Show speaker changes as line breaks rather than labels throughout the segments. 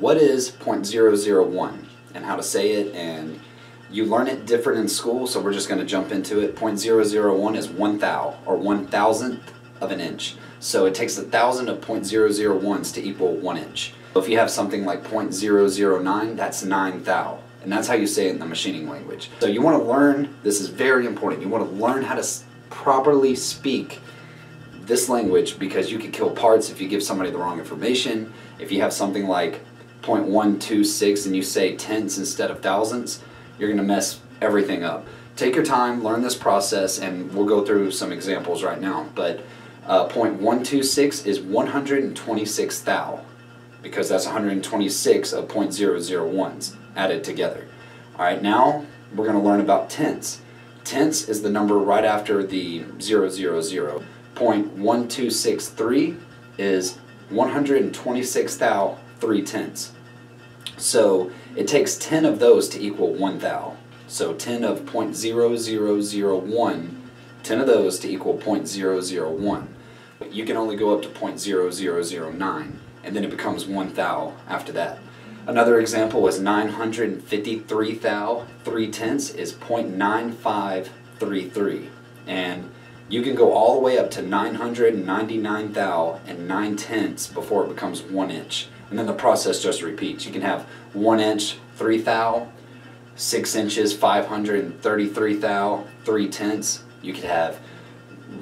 what is 0.001 and how to say it and you learn it different in school, so we're just going to jump into it. 0.001 is one thou, or one thousandth of an inch. So it takes a thousand of 0.001s to equal one inch. If you have something like 0.009, that's nine thou. And that's how you say it in the machining language. So you want to learn, this is very important, you want to learn how to properly speak this language because you could kill parts if you give somebody the wrong information. If you have something like 0.126 and you say tenths instead of thousandths, you're going to mess everything up. Take your time, learn this process, and we'll go through some examples right now. But uh, 0.126 is 126 thou because that's 126 of 0.001s added together. All right, now we're going to learn about tenths. Tenths is the number right after the 000. 0.1263 is 126 thou 3 tenths. So it takes 10 of those to equal 1 thou. So 10 of 0.0001, 10 of those to equal 0.001. You can only go up to 0.0009, and then it becomes 1 thou after that. Another example is 953 thou 3 tenths is 0.9533. And you can go all the way up to 999 thou and 9 tenths before it becomes 1 inch. And then the process just repeats. You can have 1 inch, 3 thou, 6 inches, 533 thou, 3 tenths. You could have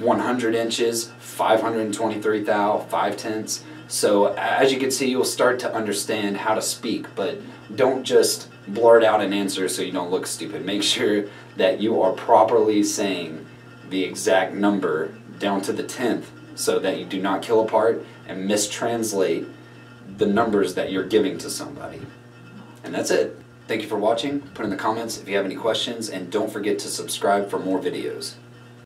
100 inches, 523 thou, 5 tenths. So as you can see, you'll start to understand how to speak, but don't just blurt out an answer so you don't look stupid. Make sure that you are properly saying the exact number down to the tenth so that you do not kill a part and mistranslate the numbers that you're giving to somebody. And that's it. Thank you for watching. Put in the comments if you have any questions and don't forget to subscribe for more videos.